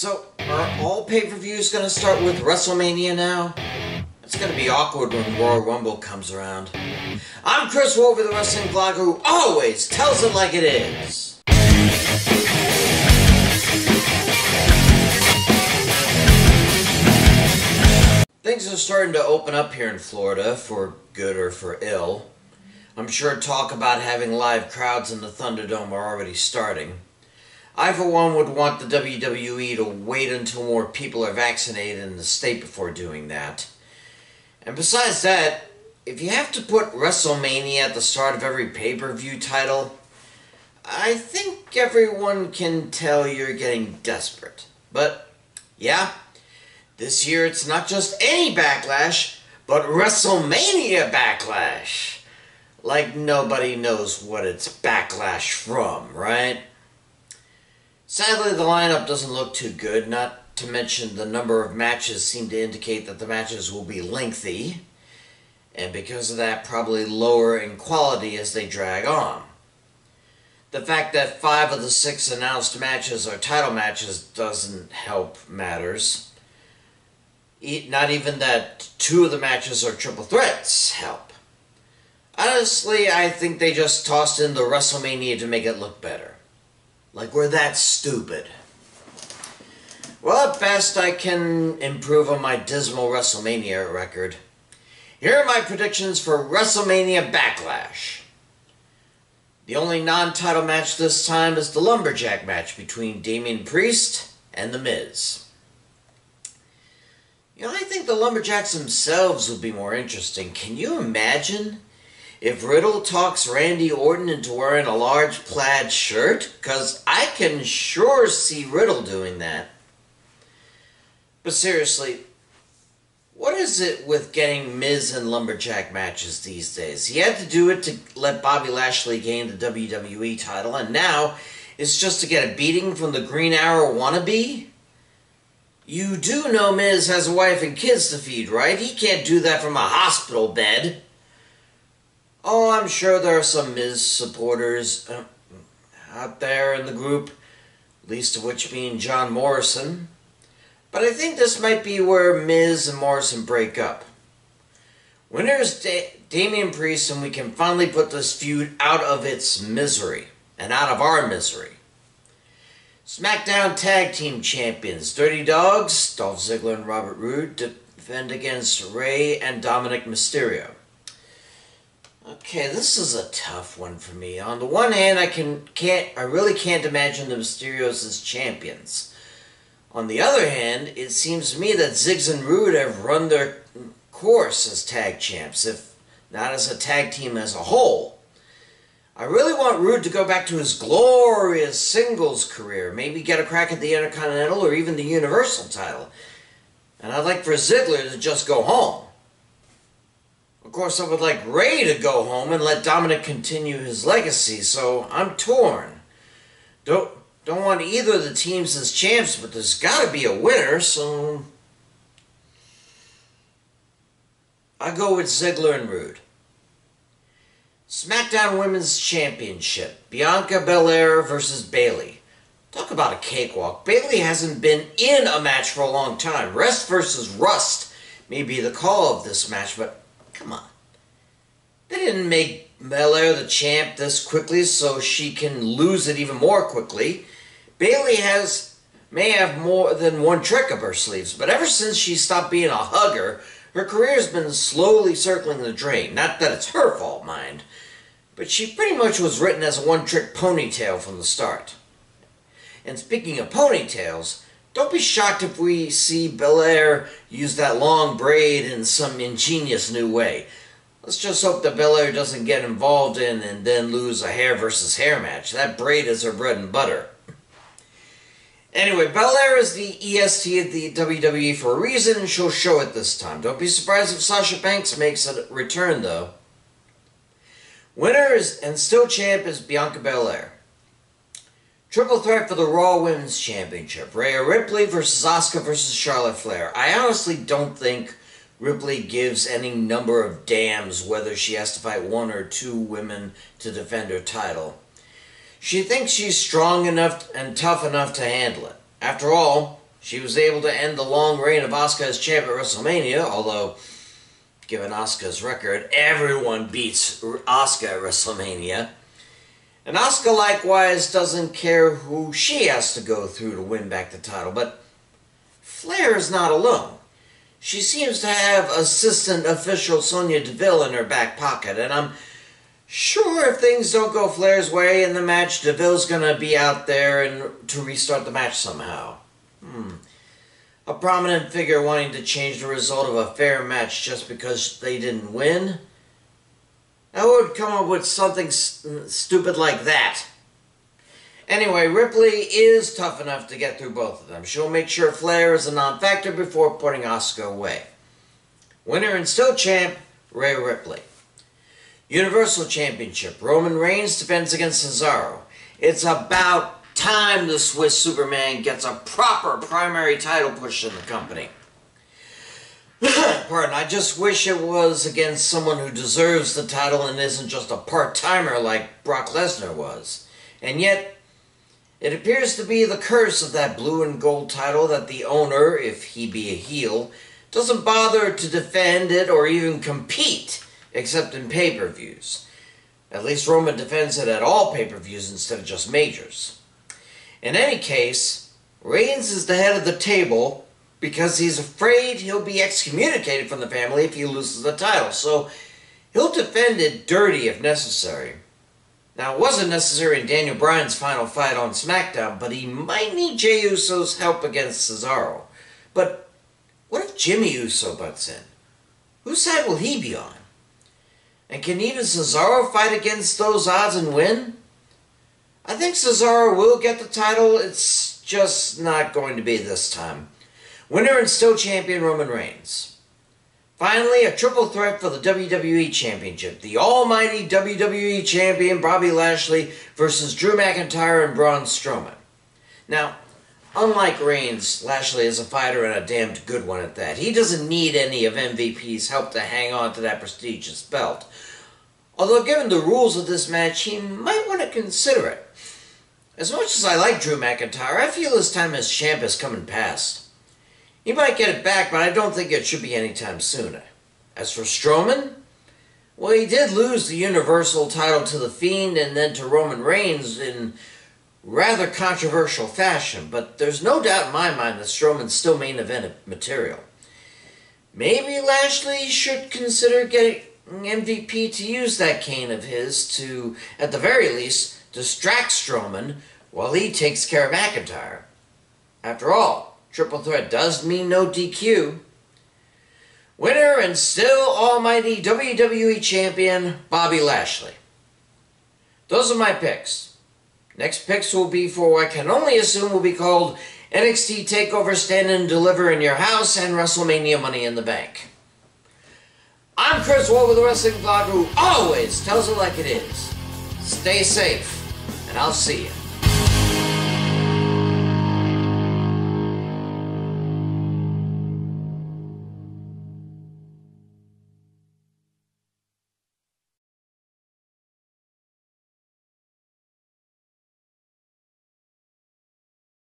So, are all pay-per-views gonna start with WrestleMania now? It's gonna be awkward when Royal Rumble comes around. I'm Chris Wolvie, the wrestling blogger who always tells it like it is. Things are starting to open up here in Florida, for good or for ill. I'm sure talk about having live crowds in the Thunderdome are already starting. I, for one, would want the WWE to wait until more people are vaccinated in the state before doing that. And besides that, if you have to put WrestleMania at the start of every pay per view title, I think everyone can tell you're getting desperate. But, yeah, this year it's not just any backlash, but WrestleMania backlash. Like nobody knows what it's backlash from, right? Sadly, the lineup doesn't look too good, not to mention the number of matches seem to indicate that the matches will be lengthy, and because of that, probably lower in quality as they drag on. The fact that five of the six announced matches are title matches doesn't help matters. Not even that two of the matches are triple threats help. Honestly, I think they just tossed in the WrestleMania to make it look better. Like we're that stupid. Well, at best, I can improve on my dismal WrestleMania record. Here are my predictions for WrestleMania Backlash. The only non title match this time is the Lumberjack match between Damian Priest and The Miz. You know, I think the Lumberjacks themselves would be more interesting. Can you imagine if Riddle talks Randy Orton into wearing a large plaid shirt, because I can sure see Riddle doing that. But seriously, what is it with getting Miz and Lumberjack matches these days? He had to do it to let Bobby Lashley gain the WWE title, and now it's just to get a beating from the Green Arrow wannabe? You do know Miz has a wife and kids to feed, right? He can't do that from a hospital bed. Oh, I'm sure there are some Miz supporters uh, out there in the group, least of which being John Morrison. But I think this might be where Miz and Morrison break up. Winner is da- Damian Priest, and we can finally put this feud out of its misery and out of our misery. SmackDown Tag Team Champions Dirty Dogs, Dolph Ziggler and Robert Roode defend against Rey and Dominic Mysterio. Okay, this is a tough one for me. On the one hand, I can can't I really can't imagine the Mysterios as champions. On the other hand, it seems to me that Ziggs and Roode have run their course as tag champs, if not as a tag team as a whole. I really want Roode to go back to his glorious singles career, maybe get a crack at the Intercontinental or even the Universal title. And I'd like for Ziggler to just go home. Of course, I would like Rey to go home and let Dominic continue his legacy, so I'm torn. Don't don't want either of the teams as champs, but there's got to be a winner, so I go with Ziggler and Roode. SmackDown Women's Championship: Bianca Belair versus Bayley. Talk about a cakewalk. Bayley hasn't been in a match for a long time. Rest versus Rust may be the call of this match, but Come on. They didn't make Belair the champ this quickly so she can lose it even more quickly. Bayley has may have more than one trick up her sleeves, but ever since she stopped being a hugger, her career's been slowly circling the drain. Not that it's her fault, mind, but she pretty much was written as a one-trick ponytail from the start. And speaking of ponytails, don't be shocked if we see Belair use that long braid in some ingenious new way. Let's just hope that Belair doesn't get involved in and then lose a hair versus hair match. That braid is her bread and butter. Anyway, Belair is the EST of the WWE for a reason, and she'll show it this time. Don't be surprised if Sasha Banks makes a return, though. Winner and still champ is Bianca Belair. Triple threat for the Raw Women's Championship. Rhea Ripley versus Asuka versus Charlotte Flair. I honestly don't think Ripley gives any number of damns whether she has to fight one or two women to defend her title. She thinks she's strong enough and tough enough to handle it. After all, She was able to end the long reign of Asuka as champ at WrestleMania, although, given Asuka's record, everyone beats Asuka at WrestleMania. And Asuka likewise doesn't care who she has to go through to win back the title, but Flair is not alone. She seems to have assistant official Sonya Deville in her back pocket, and I'm sure if things don't go Flair's way in the match, Deville's gonna be out there and to restart the match somehow. Hmm. A prominent figure wanting to change the result of a fair match just because they didn't win? I would come up with something st mm, stupid like that. Anyway, Ripley is tough enough to get through both of them. She'll make sure Flair is a non-factor before putting Asuka away. Winner and still champ, Rhea Ripley. Universal Championship, Roman Reigns defends against Cesaro. It's about time the Swiss Superman gets a proper primary title push in the company. Pardon, I just wish it was against someone who deserves the title and isn't just a part-timer like Brock Lesnar was. And yet, it appears to be the curse of that blue and gold title that the owner, if he be a heel, doesn't bother to defend it or even compete, except in pay-per-views. At least Roman defends it at all pay-per-views instead of just majors. In any case, Reigns is the head of the table because he's afraid he'll be excommunicated from the family if he loses the title. So he'll defend it dirty if necessary. Now, it wasn't necessary in Daniel Bryan's final fight on SmackDown, but he might need Jey Uso's help against Cesaro. But what if Jimmy Uso butts in? Whose side will he be on? And can even Cesaro fight against those odds and win? I think Cesaro will get the title. It's just not going to be this time. Winner and still champion Roman Reigns. Finally, a triple threat for the WWE Championship. The almighty WWE Champion Bobby Lashley versus Drew McIntyre and Braun Strowman. Now, unlike Reigns, Lashley is a fighter and a damned good one at that. He doesn't need any of MVP's help to hang on to that prestigious belt. Although given the rules of this match, he might want to consider it. As much as I like Drew McIntyre, I feel his time as champ is coming past. He might get it back, but I don't think it should be anytime soon. As for Strowman, well, he did lose the Universal title to The Fiend and then to Roman Reigns in rather controversial fashion, but there's no doubt in my mind that Strowman's still main event material. Maybe Lashley should consider getting MVP to use that cane of his to, at the very least, distract Strowman while he takes care of McIntyre. After all, Triple threat does mean no DQ. Winner and still almighty WWE Champion, Bobby Lashley. Those are my picks. Next picks will be for what I can only assume will be called NXT TakeOver Stand and Deliver in Your House and WrestleMania Money in the Bank. I'm Chris Wolvie the Wrestling Blog who always tells it like it is. Stay safe, and I'll see you.